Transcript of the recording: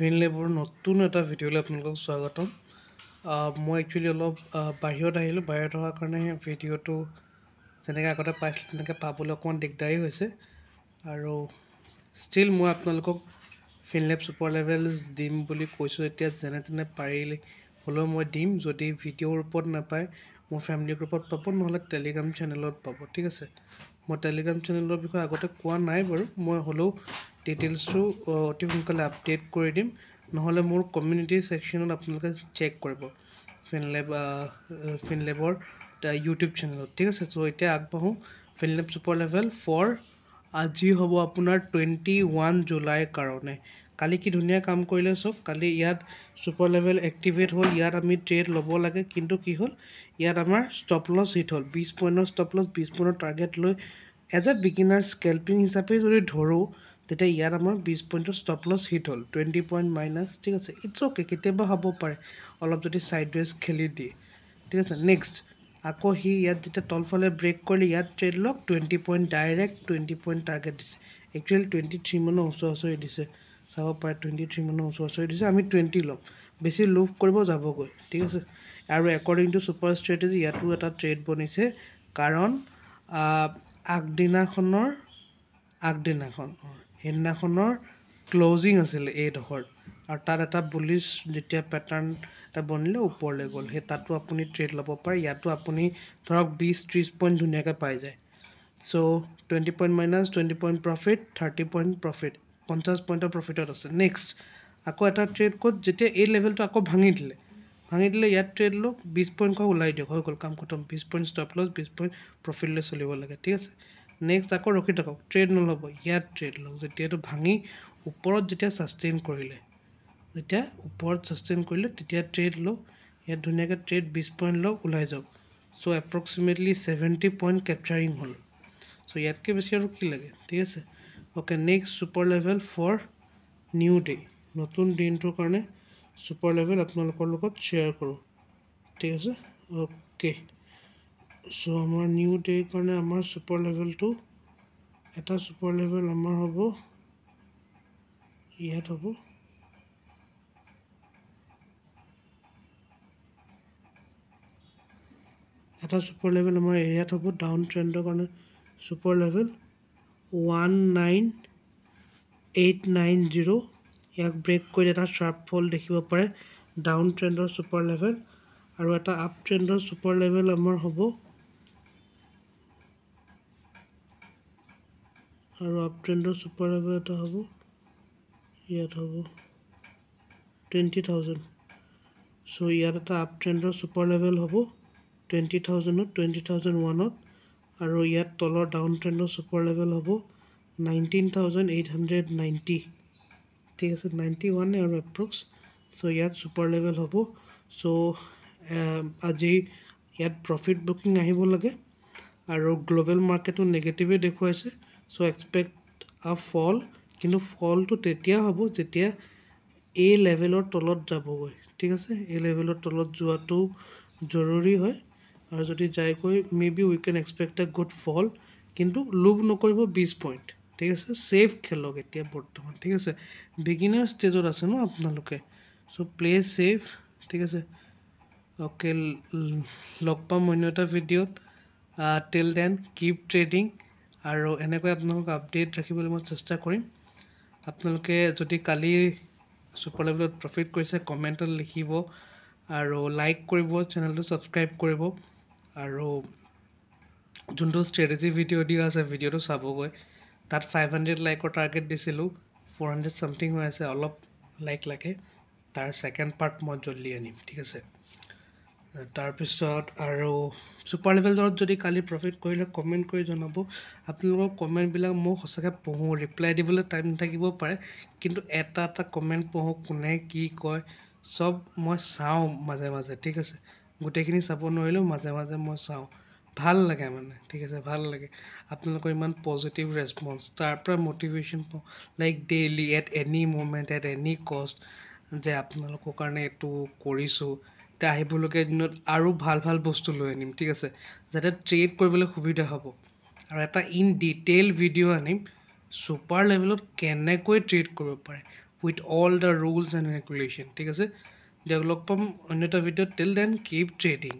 ফিনলেবৰ নতুন এটা ভিডিঅ'লৈ আপোনালোকক স্বাগতম। মই একচুৱেলি অলপ বাহিৰত আহিলোঁ। বাহিৰত অহাৰ কাৰণে ভিডিঅ'টো যেনেকৈ আগতে পাইছিলোঁ তেনেকৈ পাবলৈ অকণমান দিগদাৰী হৈছে। আৰু ষ্টিল মই আপোনালোকক ফিনলেব ছুপাৰ লেভেলছ দিম বুলি কৈছোঁ। এতিয়া যেনে তেনে পাৰিলে হ'লেও মই দিম। যদি ভিডিঅ'ৰ ওপৰত নাপায় মোৰ ফেমিলি গ্ৰুপত পাব নহ'লে টেলিগ্ৰাম চেনেলত পাব। ঠিক আছে? মই টেলিগ্ৰাম চেনেলৰ বিষয়ে আগতে কোৱা নাই বাৰু। মই হ'লেও ডিটেইলছটো অতি সোনকালে আপডেট কৰি দিম। নহ'লে মোৰ কমিউনিটি ছেকশ্যনত আপোনালোকে চেক কৰিব। ফিনলেব ফিনলেবৰ ইউটিউব চেনেলত ঠিক আছে চ' এতিয়া আগবাঢ়োঁ। ফিনলেব ছুপাৰ লেভেল ফ'ৰ আজি হ'ব আপোনাৰ টুৱেণ্টি ওৱান জুলাইৰ কাৰণে। কালি কি ধুনীয়া কাম কৰিলে চাওক কালি ইয়াত ছুপাৰ লেভেল এক্টিভেট হ'ল ইয়াত আমি ট্ৰেড ল'ব লাগে। কিন্তু কি হ'ল? ইয়াত আমাৰ ষ্টপ লছ হিট হ'ল। বিছ পইণ্টৰ ষ্টপ লছ বিছ পইণ্টৰ টাৰ্গেট লৈ এজ এ বিগিনাৰ স্কেল্পিং হিচাপে যদি ধৰোঁ তেতিয়া ইয়াত আমাৰ বিছ পইণ্টৰ ষ্টপ লছ হিট হ'ল। টুৱেণ্টি পইণ্ট মাইনাছ ঠিক আছে? ইটছ অ'কে কেতিয়াবা হ'ব পাৰে। অলপ যদি ছাইড ৱেজ খেলি দিয়ে ঠিক আছে? নেক্সট আকৌ সি ইয়াত যেতিয়া তলফালে ব্ৰেক কৰিলে ইয়াত ট্ৰেড লওক twenty point direct twenty point target দিছে। একচুৱেলি টুৱেণ্টি থ্ৰী মানৰ ওচৰা ওচৰি দিছে। চাব পাৰে টুৱেণ্টি থ্ৰী মানৰ ওচৰা ওচৰি। দিছে আমি টুৱেণ্টি ল'ম। বেছি লোভ কৰিব যাবগৈ ঠিক আছে? আৰু একৰ্ডিং টু ছুপাৰ ষ্ট্ৰেটেজি ইয়াতো এটা ট্ৰেড বনিছে। কাৰণ আগদিনাখনৰ আগদিনাখন সেইদিনাখনৰ ক্লজিং আছিলে এইডোখৰত আৰু তাত এটা বুলিছ যেতিয়া পেটাৰ্ণ এটা বনিলে ওপৰলৈ গ'ল। সেই তাতো আপুনি ট্ৰেড ল'ব পাৰে। ইয়াতো আপুনি ধৰক বিছ ত্ৰিছ পইণ্ট ধুনীয়াকৈ পাই যায়। So' twenty point minus twenty point profit thirty point profit পঞ্চাছ পইণ্টৰ প্ৰফিটত আছে। নেক্সট আকৌ এটা ট্ৰেড ক'ত যেতিয়া এই লেভেলটো আকৌ ভাঙি দিলে ভাঙি দিলে ইয়াত ট্ৰেড লওক বিছ পইণ্ট কওক ওলাই দিয়ক হৈ গ'ল কাম খতম। বিছ পইণ্ট ষ্টপ লছ বিছ পইণ্ট প্ৰফিট লৈ চলিব লাগে ঠিক আছে? নেক্সট আকৌ ৰখি থাকক ট্ৰেড নল'ব ইয়াত ট্ৰেড লওক। যেতিয়া এইটো ভাঙি ওপৰত যেতিয়া ছাষ্টেইন কৰিলে যেতিয়া ওপৰত ছাষ্টেইন কৰিলে তেতিয়া ট্ৰেড লওক ইয়াত ধুনীয়াকৈ ট্ৰেড বিছ পইণ্ট লওক ওলাই যাওক। So' approximately seventy point capturing হ'ল। চ' ইয়াতকৈ বেছি আৰু কি লাগে ঠিক আছে? Okay next super level for new day নতুন দিনটোৰ কাৰণে ছুপাৰ লেভেল আপোনালোকৰ লগত শ্বেয়াৰ কৰোঁ। ঠিক আছে? অ'কে চ' আমাৰ নিউ ডেৰ কাৰণে আমাৰ ছুপাৰ লেভেলটো এটা ছুপাৰ লেভেল আমাৰ হ'ব ইয়াত হ'ব। এটা ছুপাৰ লেভেল আমাৰ এৰিয়াত হ'ব ডাউন ট্ৰেণ্ডৰ কাৰণে super level one nine eight nine zero' ইয়াক ব্ৰেক কৰি এটা শ্বাৰ্প ফল দেখিব পাৰে। ডাউন ট্ৰেণ্ডৰ ছুপাৰ লেভেল আৰু এটা আপ ট্ৰেণ্ডৰ ছুপাৰ লেভেল আমাৰ হ'ব। আৰু আপ ট্ৰেণ্ডৰ ছুপাৰ লেভেল এটা হ'ব। ইয়াত হ'ব টুৱেণ্টি থাউজেণ্ড চ' ইয়াত এটা আপ ট্ৰেণ্ডৰ ছুপাৰ লেভেল হ'ব। টুৱেণ্টি থাউজেণ্ডত টুৱেণ্টি থাউজেণ্ড ওৱানত আৰু ইয়াত তলৰ ডাউন ট্ৰেণ্ডৰ ছুপাৰ লেভেল হ'ব nineteen thousand eight hundred ninety ঠিক আছে নাইণ্টি ওৱান আৰু এপ্ৰক্স চ' ইয়াত ছুপাৰ লেভেল হ'ব। চ' আজি ইয়াত প্ৰফিট বুকিং আহিব লাগে আৰু গ্ল'বেল মাৰ্কেটো নেগেটিভে দেখুৱাইছে। চ' এক্সপেক্ট আ ফল কিন্তু ফলটো তেতিয়া হ'ব যেতিয়া এই লেভেলৰ তলত যাবগৈ। ঠিক আছে এই লেভেলৰ তলত যোৱাটো জৰুৰী হয়। আৰু যদি যায়গৈ may be we can expect a good fall কিন্তু লোভ নকৰিব বিছ পইণ্ট ঠিক আছে? ছেফ খেলক এতিয়া বৰ্তমান ঠিক আছে? বিগিনাৰ ষ্টেজত আছে ন আপোনালোকে? চ' প্লে ছেফ ঠিক আছে? অ'কে লগ পাম অন্য এটা ভিডিঅ'ত। টিল দেন কিপ ট্ৰেডিং আৰু এনেকৈ আপোনালোকক আপডেট ৰাখিবলৈ মই চেষ্টা কৰিম। আপোনালোকে যদি কালি ছুপাৰ লেভেলত প্ৰফিট কৰিছে কমেণ্টত লিখিব আৰু লাইক কৰিব চেনেলটো ছাবস্ক্ৰাইব কৰিব। আৰু যোনটো ষ্ট্ৰেটেজি ভিডিঅ' দিয়া আছে ভিডিঅ'টো চাবগৈ। তাত ফাইভ হাণ্ড্ৰেড লাইকৰ টাৰ্গেট দিছিলোঁ। ফ'ৰ হাণ্ড্ৰেড ছামথিং হৈ আছে অলপ লাইক লাগে। তাৰ ছেকেণ্ড পাৰ্ট মই জল্দি আনিম ঠিক আছে? তাৰপিছত আৰু ছুপাৰ লেভেল দৰত যদি কালি প্ৰফিট কৰিলে কমেণ্ট কৰি জনাব। আপোনালোকৰ কমেণ্টবিলাক মই সঁচাকৈ পঢ়োঁ ৰিপ্লাই দিবলৈ টাইম নাথাকিব পাৰে। কিন্তু এটা এটা কমেণ্ট পঢ়োঁ কোনে কি কয় চব মই চাওঁ মাজে মাজে ঠিক আছে? গোটেইখিনি চাব নোৱাৰিলেও মাজে মাজে মই চাওঁ। ভাল লাগে মানে ঠিক আছে ভাল লাগে। আপোনালোকৰ ইমান পজিটিভ ৰেচপঞ্চ তাৰ পৰা মটিভেশ্যন পাওঁ। Like daily at any moment at any cost যে আপোনালোকৰ কাৰণে এইটো কৰিছোঁ এতিয়া আহিবলগীয়া দিনত আৰু ভাল ভাল বস্তু লৈ আনিম ঠিক আছে। যাতে ট্ৰেড কৰিবলৈ সুবিধা হ'ব। আৰু এটা ইন ডিটেইল ভিডিঅ' আনিম ছুপাৰ লেভেলত কেনেকৈ ট্ৰেড কৰিব পাৰে with all the rules and regulation ঠিক আছে। দিয়ক লগ পাম অন্য এটা ভিডিঅ'ত টিল দেন কিপ ট্ৰেডিং